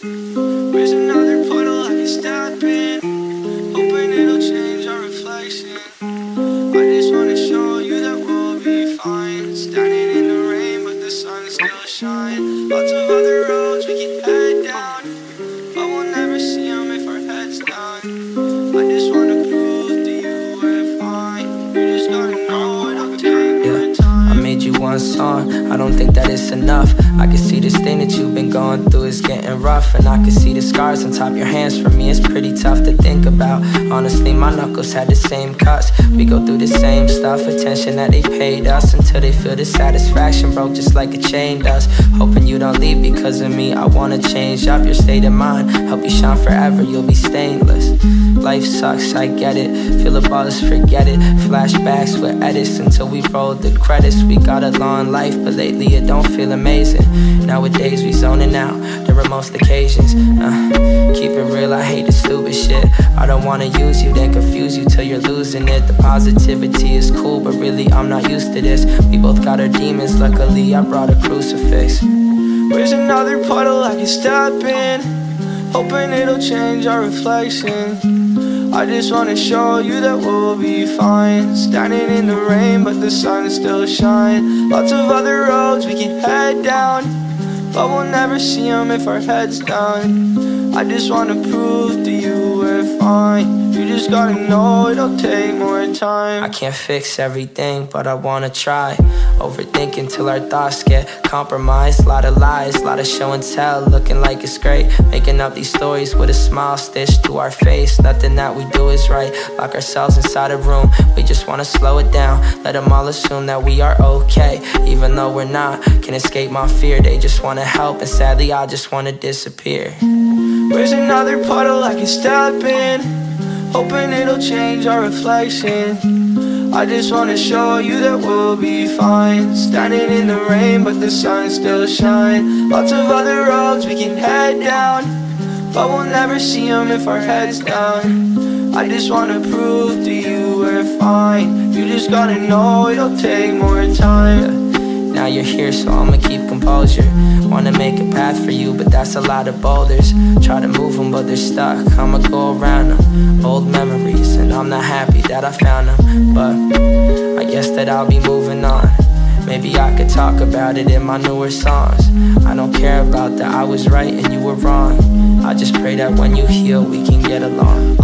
Where's another puddle I can step in? Hoping it'll change our reflection. I just wanna show you that we'll be fine. Standing in the rain, but the sun still shines. Lots of other roads we can head down, but we'll never see if our heads down. I just wanna prove to you we're fine. You just gotta know it'll take more time. I made you one song, I don't think that it's enough. I can see this thing that you've going through is getting rough. And I can see the scars on top your hands. For me, it's pretty tough to think about. Honestly, my knuckles had the same cuts. We go through the same stuff, attention that they paid us until they feel the satisfaction broke just like a chain does. Hoping you don't leave because of me. I wanna change up your state of mind, help you shine forever, you'll be stainless. Life sucks, I get it. Feel the buzz, forget it. Flashbacks with edits until we roll the credits. We got a long life, but lately it don't feel amazing. Nowadays we zoning out during most occasions. Uh, keep it real, I hate the stupid shit. I don't wanna use you, then confuse you till you're losing it. The positivity is cool, but really I'm not used to this. We both got our demons, luckily I brought a crucifix. Where's another puddle I can step in? Hoping it'll change our reflection. I just wanna show you that we'll be fine. Standing in the rain, but the sun is still shines. Lots of other roads we can head down, but we'll never see see 'em if our heads down. I just wanna prove to you we're fine. You just gotta know it'll take more time. I can't fix everything, but I wanna try. Overthinking till our thoughts get compromised. Lot of lies, lot of show and tell, looking like it's great. Making up these stories with a smile stitched to our face. Nothing that we do is right. Lock ourselves inside a room, we just wanna slow it down. Let them all assume that we are okay, even though we're not. Can escape my fear, they just wanna help, and sadly, I just wanna disappear. Where's another puddle I can step in? Hoping it'll change our reflection. I just wanna show you that we'll be fine. Standing in the rain, but the sun still shines. Lots of other roads we can head down, but we'll never see 'em if our heads down. I just wanna prove to you we're fine. You just gotta know it'll take more time. Now you're here, so I'ma keep composure. Wanna make a path for you, but that's a lot of boulders. Try to move them, but they're stuck. I'ma go around them. Old memories, and I'm not happy that I found them. But I guess that I'll be moving on. Maybe I could talk about it in my newer songs. I don't care about that I was right and you were wrong. I just pray that when you heal, we can get along.